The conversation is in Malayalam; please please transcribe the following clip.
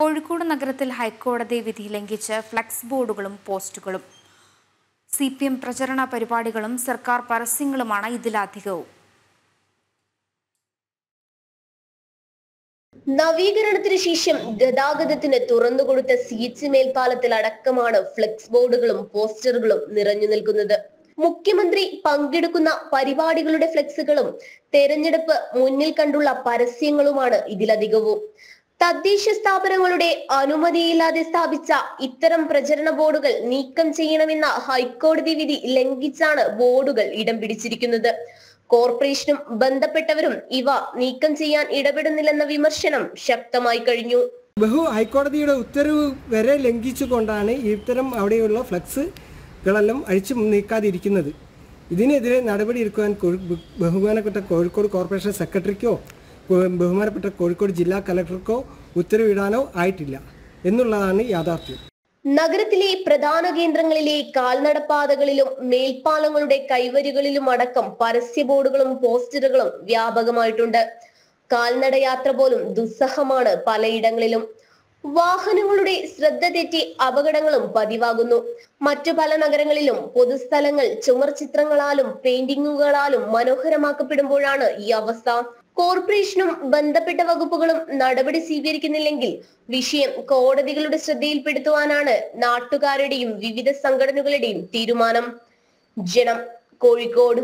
കോഴിക്കോട് നഗരത്തിൽ ഹൈക്കോടതി വിധി ലംഘിച്ച് ഫ്ലക്സ് ബോർഡുകളും പോസ്റ്റുകളും. സി പി എം പ്രചരണ പരിപാടികളും സർക്കാർ പരസ്യങ്ങളുമാണ് ഇതിലധികവും. നവീകരണത്തിന് ശേഷം ഗതാഗതത്തിന് തുറന്നുകൊടുത്ത സി എച്ച് മേൽപ്പാലത്തിൽ അടക്കമാണ് ഫ്ലെക്സ് ബോർഡുകളും പോസ്റ്ററുകളും നിറഞ്ഞു നിൽക്കുന്നത്. മുഖ്യമന്ത്രി പങ്കെടുക്കുന്ന പരിപാടികളുടെ ഫ്ലെക്സുകളും തെരഞ്ഞെടുപ്പ് മുന്നിൽ കണ്ടുള്ള പരസ്യങ്ങളുമാണ് ഇതിലധികവും. തദ്ദേശ സ്ഥാപനങ്ങളുടെ അനുമതിയില്ലാതെ സ്ഥാപിച്ച ഇത്തരം പ്രചരണ ബോർഡുകൾ നീക്കം ചെയ്യണമെന്ന ഹൈക്കോടതി വിധി ലംഘിച്ചാണ് ബോർഡുകൾ ഇടം പിടിച്ചിരിക്കുന്നത്. കോർപ്പറേഷനും ബന്ധപ്പെട്ടവരും ഇവ നീക്കം ചെയ്യാൻ ഇടപെടുന്നില്ലെന്ന വിമർശനം ശക്തമായി കഴിഞ്ഞു. ബഹു ഹൈക്കോടതിയുടെ ഉത്തരവ് വരെ ലംഘിച്ചുകൊണ്ടാണ് ഇത്തരം അവിടെയുള്ള ഫ്ലക്സുകളെല്ലാം അഴിച്ചു നീക്കാതിരിക്കുന്നത്. ഇതിനെതിരെ നടപടിയെടുക്കുവാൻ ബഹുമാനപ്പെട്ട കോഴിക്കോട് കോർപ്പറേഷൻ സെക്രട്ടറിക്കോ ബഹുമാനപ്പെട്ട കോഴിക്കോട് ജില്ലാ കലക്ടർക്കോ ഉത്തരവിടാനോ ആയിട്ടില്ല. എന്നുള്ളതാണ് യാഥാർത്ഥ്യം. നഗരത്തിലെ പ്രധാന കേന്ദ്രങ്ങളിലെ കാൽനടപ്പാതകളിലും മേൽപ്പാലങ്ങളുടെ കൈവരികളിലും അടക്കം പരസ്യ ബോർഡുകളും പോസ്റ്ററുകളും വ്യാപകമായിട്ടുണ്ട്. കാൽനടയാത്ര പോലും ദുസ്സഹമാണ് പലയിടങ്ങളിലും. വാഹനങ്ങളുടെ ശ്രദ്ധ തെറ്റി അപകടങ്ങളും പതിവാകുന്നു. മറ്റു പല നഗരങ്ങളിലും പൊതുസ്ഥലങ്ങൾ ചുമർ ചിത്രങ്ങളാലും പെയിന്റിങ്ങുകളാലും മനോഹരമാക്കപ്പെടുമ്പോഴാണ് ഈ അവസ്ഥ. കോർപ്പറേഷനും ബന്ധപ്പെട്ട വകുപ്പുകളും നടപടി സ്വീകരിക്കുന്നില്ലെങ്കിൽ വിഷയം കോടതികളുടെ ശ്രദ്ധയിൽപ്പെടുത്തുവാനാണ് നാട്ടുകാരുടെയും വിവിധ സംഘടനകളുടെയും തീരുമാനം. ജനം കോഴിക്കോട്.